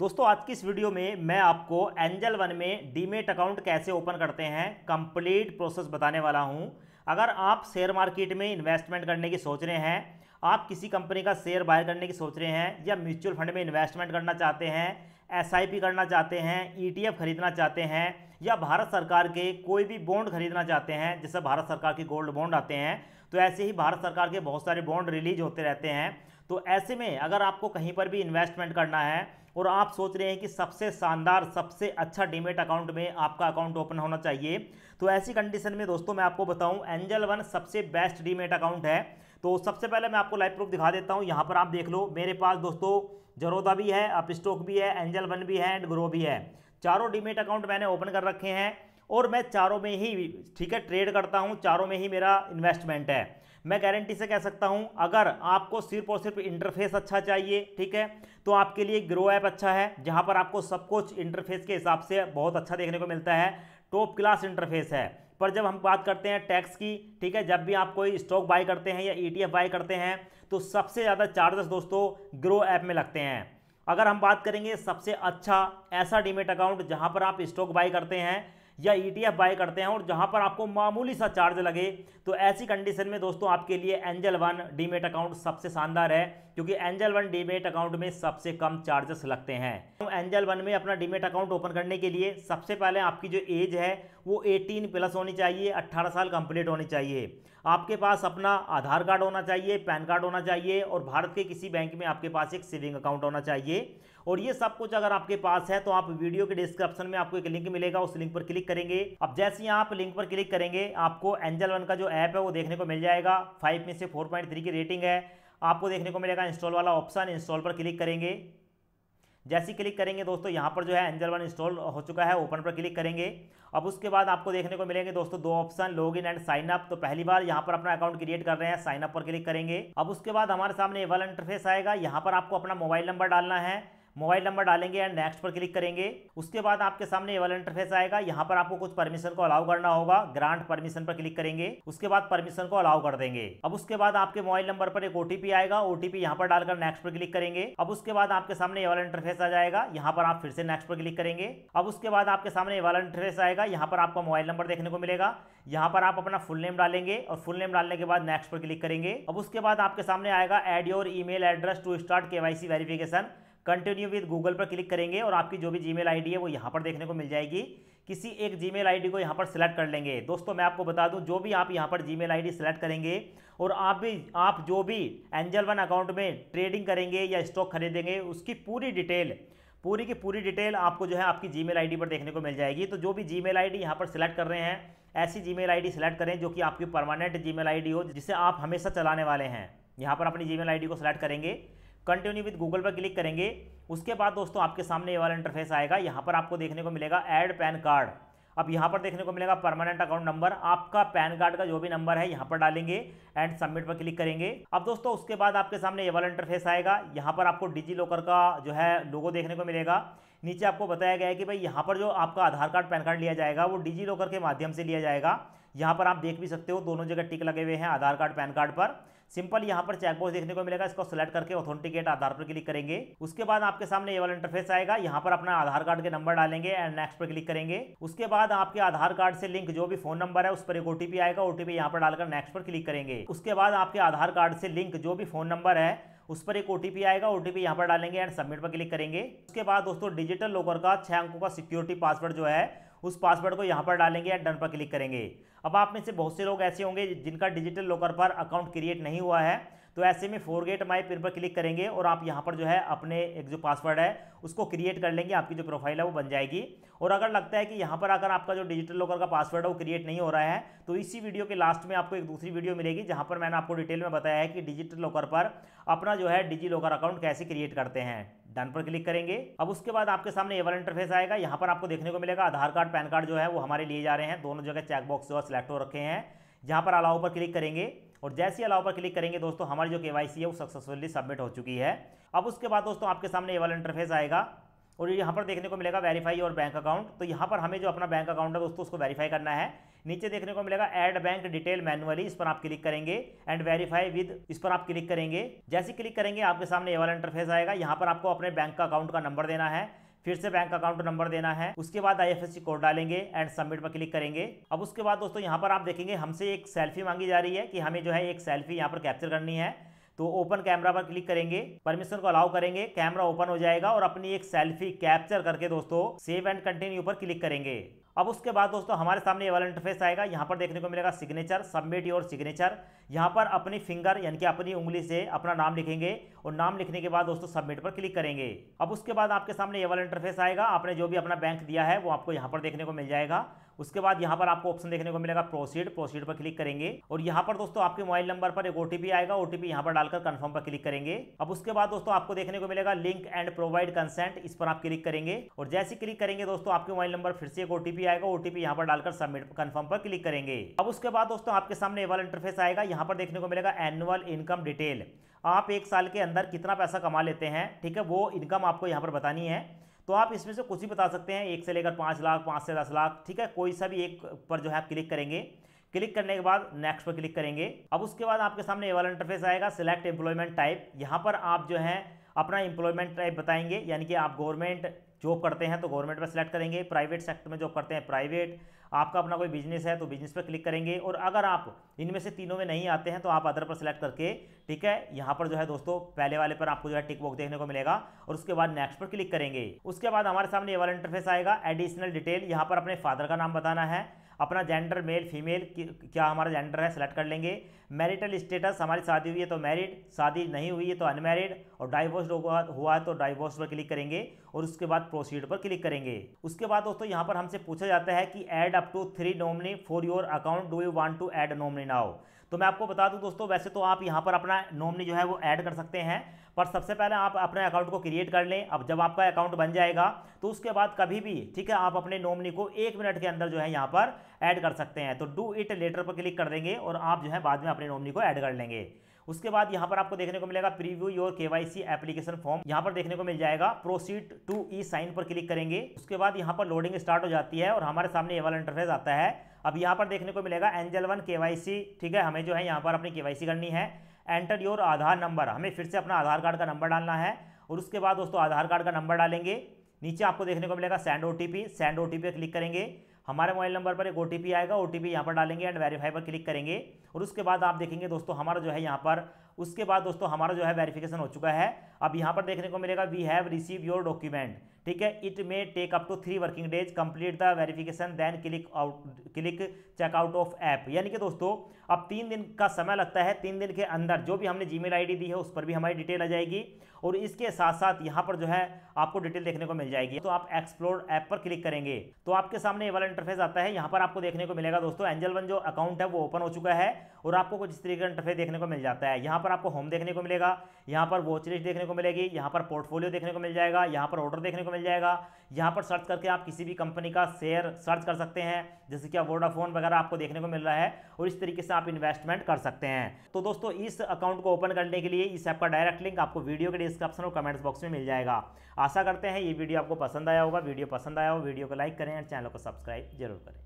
दोस्तों, आज की इस वीडियो में मैं आपको एंजल वन में डीमेट अकाउंट कैसे ओपन करते हैं कंप्लीट प्रोसेस बताने वाला हूँ। अगर आप शेयर मार्केट में इन्वेस्टमेंट करने की सोच रहे हैं, आप किसी कंपनी का शेयर बाय करने की सोच रहे हैं, या म्यूचुअल फंड में इन्वेस्टमेंट करना चाहते हैं एसआईपी करना चाहते हैं ई e खरीदना चाहते हैं, या भारत सरकार के कोई भी बॉन्ड खरीदना चाहते हैं, जैसे भारत सरकार के गोल्ड बॉन्ड आते हैं तो ऐसे ही भारत सरकार के बहुत सारे बॉन्ड रिलीज़ होते रहते हैं। तो ऐसे में अगर आपको कहीं पर भी इन्वेस्टमेंट करना है और आप सोच रहे हैं कि सबसे शानदार, सबसे अच्छा डीमेट अकाउंट में आपका अकाउंट ओपन होना चाहिए तो ऐसी कंडीशन में दोस्तों मैं आपको बताऊँ एंजल वन सबसे बेस्ट डीमेट अकाउंट है। तो सबसे पहले मैं आपको लाइव प्रूफ दिखा देता हूँ, यहाँ पर आप देख लो, मेरे पास दोस्तों जरोदा भी है अपस्टोक भी है एंजल वन भी है एंड ग्रो भी है। चारों डीमेट अकाउंट मैंने ओपन कर रखे हैं। और मैं चारों में ही, ठीक है ट्रेड करता हूँ, चारों में ही मेरा इन्वेस्टमेंट है। मैं गारंटी से कह सकता हूँ, अगर आपको सिर्फ़ और सिर्फ़ इंटरफेस अच्छा चाहिए, ठीक है तो आपके लिए ग्रो ऐप अच्छा है, जहाँ पर आपको सब कुछ इंटरफेस के हिसाब से बहुत अच्छा देखने को मिलता है। टॉप क्लास इंटरफेस है। पर जब हम बात करते हैं टैक्स की, ठीक है, जब भी आप कोई स्टॉक बाय करते हैं या ई बाय करते हैं तो सबसे ज़्यादा चार्जेस दोस्तों ग्रो ऐप में लगते हैं। अगर हम बात करेंगे सबसे अच्छा ऐसा डीमेट अकाउंट जहाँ पर आप स्टॉक बाय करते हैं या ईटीएफ e बाय करते हैं और जहाँ पर आपको मामूली सा चार्ज लगे तो ऐसी कंडीशन में दोस्तों आपके लिए एंजल वन डीमेट अकाउंट सबसे शानदार है, क्योंकि एंजल वन डीमेट अकाउंट में सबसे कम चार्जेस लगते हैं। तो एंजल वन में अपना डीमेट अकाउंट ओपन करने के लिए सबसे पहले आपकी जो एज है, वो 18 प्लस होनी चाहिए 18 साल कंप्लीट होनी चाहिए। आपके पास अपना आधार कार्ड होना चाहिए, पैन कार्ड होना चाहिए और भारत के किसी बैंक में आपके पास एक सेविंग अकाउंट होना चाहिए। और ये सब कुछ अगर आपके पास है तो आप वीडियो के डिस्क्रिप्शन में आपको एक लिंक मिलेगा, उस लिंक पर क्लिक करेंगे। अब जैसे ही आप लिंक पर क्लिक करेंगे, आपको एंजल वन का जो ऐप है, वो देखने को मिल जाएगा। फाइव में से फोर पॉइंट थ्री की रेटिंग है। आपको देखने को मिलेगा इंस्टॉल वाला ऑप्शन इंस्टॉल पर क्लिक करेंगे। जैसे क्लिक करेंगे दोस्तों, यहाँ पर जो है एंजल वन इंस्टॉल हो चुका है ओपन पर क्लिक करेंगे। अब उसके बाद आपको देखने को मिलेंगे दोस्तों, दो option log in and sign up तो पहली बार यहाँ पर अपना अकाउंट क्रिएट कर रहे हैं साइन अप पर क्लिक करेंगे। अब उसके बाद हमारे सामने एवल इंटरफेस आएगा। यहाँ पर आपको अपना मोबाइल नंबर डालना है। मोबाइल नंबर डालेंगे एंड नेक्स्ट पर क्लिक करेंगे। उसके बाद आपके सामने एवल इंटरफेस आएगा। यहाँ पर आपको कुछ परमिशन को अलाउ करना होगा। ग्रांट परमिशन पर क्लिक करेंगे। उसके बाद परमिशन को अलाउ कर देंगे। अब उसके बाद आपके मोबाइल नंबर पर एक ओटीपी आएगा। ओटीपी यहाँ पर डालकर नेक्स्ट पर क्लिक करेंगे। अब उसके बाद आपके सामने एवल इंटरफेस आ जाएगा। यहाँ पर आप फिर से नेक्स्ट पर क्लिक करेंगे। अब उसके बाद आपके सामने एवल इंटरफेस आएगा। यहाँ पर आपका मोबाइल नंबर देखने को मिलेगा। यहाँ पर आप अपना फुल नेम डालेंगे और फुल नेम डालने के बाद नेक्स्ट पर क्लिक करेंगे। अब उसके बाद आपके सामने आएगा add your email address to start KYC verification continue with Google पर क्लिक करेंगे और आपकी जो भी जीमेल आईडी है वो यहाँ पर देखने को मिल जाएगी। किसी एक जीमेल आईडी को यहाँ पर सिलेक्ट कर लेंगे। दोस्तों, मैं आपको बता दूँ, जो भी आप यहाँ पर जीमेल आईडी सिलेक्ट करेंगे और आप भी, आप जो भी एंजल वन अकाउंट में ट्रेडिंग करेंगे या स्टॉक खरीदेंगे, उसकी पूरी डिटेल पूरी की पूरी डिटेल आपको जो है आपकी जीमेल आईडी पर देखने को मिल जाएगी। तो जो भी जीमेल आईडी यहाँ पर सिलेक्ट कर रहे हैं, ऐसी जीमेल आईडी सिलेक्ट करें जो कि आपकी परमानेंट जीमेल आईडी हो, जिसे आप हमेशा चलाने वाले हैं। यहाँ पर अपनी जीमेल आईडी को सिलेक्ट करेंगे। कंटिन्यू विद गूगल पर क्लिक करेंगे। उसके बाद दोस्तों आपके सामने ये वाला इंटरफेस आएगा। यहाँ पर आपको देखने को मिलेगा ऐड पैन कार्ड अब यहाँ पर देखने को मिलेगा परमानेंट अकाउंट नंबर आपका पैन कार्ड का जो भी नंबर है, यहाँ पर डालेंगे एंड सबमिट पर क्लिक करेंगे। अब दोस्तों उसके बाद आपके सामने ये वाला इंटरफेस आएगा। यहाँ पर आपको डिजी लॉकर का जो है लोगो देखने को मिलेगा। नीचे आपको बताया गया है कि भाई यहाँ पर जो आपका आधार कार्ड पैन कार्ड लिया जाएगा, वो डिजी लॉकर के माध्यम से लिया जाएगा। यहाँ पर आप देख भी सकते हो, दोनों जगह टिक लगे हुए हैं आधार कार्ड पैन कार्ड पर। सिंपल यहाँ पर चेकबॉक्स देखने को मिलेगा, इसको सिलेक्ट करके ऑथेंटिकेट आधार पर क्लिक करेंगे। उसके बाद आपके सामने ये वाला इंटरफेस आएगा, यहाँ पर अपना आधार कार्ड के नंबर डालेंगे एंड नेक्स्ट पर क्लिक करेंगे। उसके बाद आपके आधार कार्ड से लिंक जो भी फ़ोन नंबर है, उस पर एक ओटीपी आएगा ओटीपी यहाँ पर डालकर नेक्स्ट पर क्लिक करेंगे। उसके बाद आपके आधार कार्ड से लिंक जो भी फ़ोन नंबर है, उस पर एक ओटीपी आएगा ओटीपी यहाँ पर डालेंगे एंड सबमिट पर क्लिक करेंगे। उसके बाद दोस्तों डिजिटल लॉकर का छह अंकों का सिक्योरिटी पासवर्ड जो है उस पासवर्ड को यहाँ पर डालेंगे या डन पर क्लिक करेंगे। अब आप में से बहुत से लोग ऐसे होंगे जिनका डिजिटल लॉकर पर अकाउंट क्रिएट नहीं हुआ है तो ऐसे में फॉरगेट माई पिन पर क्लिक करेंगे और आप यहाँ पर जो है अपने एक जो पासवर्ड है, उसको क्रिएट कर लेंगे, आपकी जो प्रोफ़ाइल है वो बन जाएगी। और अगर लगता है कि यहाँ पर अगर आपका जो डिजिटल लॉकर का पासवर्ड है वो क्रिएट नहीं हो रहा है तो इसी वीडियो के लास्ट में आपको एक दूसरी वीडियो मिलेगी, जहाँ पर मैंने आपको डिटेल में बताया है कि डिजिटल लॉकर पर अपना जो है डिजी लॉकर अकाउंट कैसे क्रिएट करते हैं। डन पर क्लिक करेंगे। अब उसके बाद आपके सामने एवल इंटरफेस आएगा। यहाँ पर आपको देखने को मिलेगा, आधार कार्ड, पैन कार्ड जो है वो हमारे लिए जा रहे हैं। दोनों जगह चेकबॉक्स जो है सिलेक्ट हो रखे हैं। जहाँ पर अलाउ पर क्लिक करेंगे और जैसे ही अलाउ पर क्लिक करेंगे दोस्तों, हमारी जो के है वो सक्सेसफुली सबमिट हो चुकी है। अब उसके बाद दोस्तों आपके सामने एवल इंटरफेस आएगा। और यहाँ पर देखने को मिलेगा वेरीफाई और बैंक अकाउंट तो यहाँ पर हमें जो अपना बैंक अकाउंट है दोस्तों उसको वेरीफाई करना है। नीचे देखने को मिलेगा ऐड बैंक डिटेल मैनुअली इस पर आप क्लिक करेंगे एंड वेरीफाई विद इस पर आप क्लिक करेंगे। जैसे क्लिक करेंगे, आपके सामने ये वाला इंटरफेस आएगा। यहाँ पर आपको अपने बैंक का अकाउंट का नंबर देना है। फिर से बैंक अकाउंट नंबर देना है। उसके बाद आईएफएससी कोड डालेंगे एंड सबमिट पर क्लिक करेंगे। अब उसके बाद दोस्तों, यहाँ पर आप देखेंगे, हमसे एक सेल्फी मांगी जा रही है कि हमें जो है एक सेल्फी यहाँ पर कैप्चर करनी है। तो ओपन कैमरा पर क्लिक करेंगे, परमिशन को अलाउ करेंगे, कैमरा ओपन हो जाएगा और अपनी एक सेल्फी कैप्चर करके दोस्तों सेव एंड कंटिन्यू पर क्लिक करेंगे। अब उसके बाद दोस्तों, हमारे सामने ये वाला इंटरफेस आएगा। यहाँ पर देखने को मिलेगा सिग्नेचर सबमिट योर सिग्नेचर यहाँ पर अपनी फिंगर यानी कि अपनी उंगली से अपना नाम लिखेंगे और नाम लिखने के बाद दोस्तों सबमिट पर क्लिक करेंगे। अब उसके बाद आपके सामने ये वाला इंटरफेस आएगा। आपने जो भी अपना बैंक दिया है, वो आपको यहाँ पर देखने को मिल जाएगा। उसके बाद यहाँ पर आपको ऑप्शन देखने को मिलेगा प्रोसीड प्रोसीड पर क्लिक करेंगे। और यहाँ पर दोस्तों आपके मोबाइल नंबर पर एक ओटीपी आएगा ओटीपी यहाँ पर डालकर कंफर्म पर क्लिक करेंगे। अब उसके बाद दोस्तों आपको देखने को मिलेगा लिंक एंड प्रोवाइड कंसेंट इस पर आप क्लिक करेंगे। और जैसे क्लिक करेंगे दोस्तों आपके मोबाइल नंबर फिर से एक ओटीपी आएगा ओटीपी यहाँ पर डालकर सबमिट कन्फर्म पर क्लिक करेंगे। अब उसके बाद दोस्तों आपके सामने वाला इंटरफेस आएगा, यहाँ पर देखने को मिलेगा एनुअल इनकम डिटेल आप एक साल के अंदर कितना पैसा कमा लेते हैं, ठीक है? वो इनकम आपको यहाँ पर बतानी है। तो आप इसमें से कुछ भी बता सकते हैं, एक से लेकर पाँच लाख, पाँच से दस लाख, ठीक है? कोई सा भी एक पर जो है आप क्लिक करेंगे। क्लिक करने के बाद नेक्स्ट पर क्लिक करेंगे। अब उसके बाद आपके सामने ये वाला इंटरफेस आएगा सिलेक्ट एम्प्लॉयमेंट टाइप यहाँ पर आप जो है अपना एम्प्लॉयमेंट टाइप बताएँगे, यानी कि आप गवर्नमेंट जॉब करते हैं तो गवर्नमेंट में सिलेक्ट करेंगे प्राइवेट सेक्टर में जॉब करते हैं प्राइवेट आपका अपना कोई बिज़नेस है तो बिज़नेस पर क्लिक करेंगे। और अगर आप इनमें से तीनों में नहीं आते हैं तो आप अदर पर सिलेक्ट करके, ठीक है, यहाँ पर जो है दोस्तों, पहले वाले पर आपको जो है टिक बॉक्स देखने को मिलेगा, और उसके बाद नेक्स्ट पर क्लिक करेंगे। उसके बाद हमारे सामने ये वाला इंटरफेस आएगा एडिशनल डिटेल यहाँ पर अपने फादर का नाम बताना है। अपना जेंडर मेल फीमेल क्या हमारा जेंडर है सेलेक्ट कर लेंगे। मैरिटल स्टेटस हमारी शादी हुई है तो मैरिड शादी नहीं हुई है तो अनमैरिड और डाइवोर्स हुआ है तो डाइवोर्स पर क्लिक करेंगे, और उसके बाद प्रोसीड पर क्लिक करेंगे। उसके बाद दोस्तों, यहाँ पर हमसे पूछा जाता है कि add up to three nominee for your account do you want to add nominee now तो मैं आपको बता दूँ दोस्तों, वैसे तो आप यहाँ पर अपना नोमनी जो है वो ऐड कर सकते हैं, पर सबसे पहले आप अपने अकाउंट को क्रिएट कर लें। अब जब आपका अकाउंट बन जाएगा तो उसके बाद कभी भी, ठीक है, आप अपने नोमनी को एक मिनट के अंदर जो है यहाँ पर ऐड कर सकते हैं। तो डू इट लेटर पर क्लिक कर देंगे और आप जो है बाद में अपने नॉमनी को ऐड कर लेंगे। उसके बाद यहाँ पर आपको देखने को मिलेगा preview your KYC application form यहाँ पर देखने को मिल जाएगा प्रोसीड टू ई साइन पर क्लिक करेंगे। उसके बाद यहाँ पर लोडिंग स्टार्ट हो जाती है और हमारे सामने ये वाला इंटरफेस आता है। अब यहाँ पर देखने को मिलेगा एंजल वन के ठीक है? हमें जो है यहाँ पर अपनी के करनी है। एंटर योर आधार नंबर हमें फिर से अपना आधार कार्ड का नंबर डालना है और उसके बाद दोस्तों आधार कार्ड का नंबर डालेंगे। नीचे आपको देखने को मिलेगा send O T P send O T click करेंगे। हमारे मोबाइल नंबर पर एक ओ टी आएगा ओ टी यहाँ पर डालेंगे एंड वेरीफाई पर क्लिक करेंगे। और उसके बाद आप देखेंगे दोस्तों, हमारा जो है यहाँ पर, उसके बाद दोस्तों, हमारा जो है वेरीफिकेशन हो चुका है। अब यहाँ पर देखने को मिलेगा we have receive your document ठीक है? It may take up to three working days complete the verification then click out click checkout of app यानी कि दोस्तों, अब तीन दिन का समय लगता है, तीन दिन के अंदर जो भी हमने जीमेल आईडी दी है, उस पर भी हमारी डिटेल आ जाएगी और इसके साथ साथ यहाँ पर जो है, आपको डिटेल देखने को मिल जाएगी। तो आप एक्सप्लोर ऐप पर क्लिक करेंगे। तो आपके सामने ये वाला इंटरफेस आता है, यहाँ पर आपको देखने को मिलेगा दोस्तों एंजल वन जो अकाउंट है, वो ओपन हो चुका है और आपको कुछ इस तरीके का इंटरफेस देखने को मिल जाता है। यहाँ पर आपको होम देखने को मिलेगा, यहाँ पर वॉच लिस्ट देखने को मिलेगी, यहाँ पर पोर्टफोलियो देखने को मिल जाएगा, यहाँ पर ऑर्डर देखने को मिल जाएगा। यहाँ पर सर्च करके आप किसी भी कंपनी का शेयर सर्च कर सकते हैं, जैसे कि वोडाफोन वगैरह आपको देखने को मिल रहा है, और इस तरीके से आप इन्वेस्टमेंट कर सकते हैं। तो दोस्तों, इस अकाउंट को ओपन करने के लिए इस ऐप का डायरेक्ट लिंक आपको वीडियो के डिस्क्रिप्शन और कमेंट्स बॉक्स में मिल जाएगा। आशा करते हैं ये वीडियो आपको पसंद आया होगा। वीडियो पसंद आया हो वीडियो को लाइक करें और चैनल को सब्सक्राइब ज़रूर करें।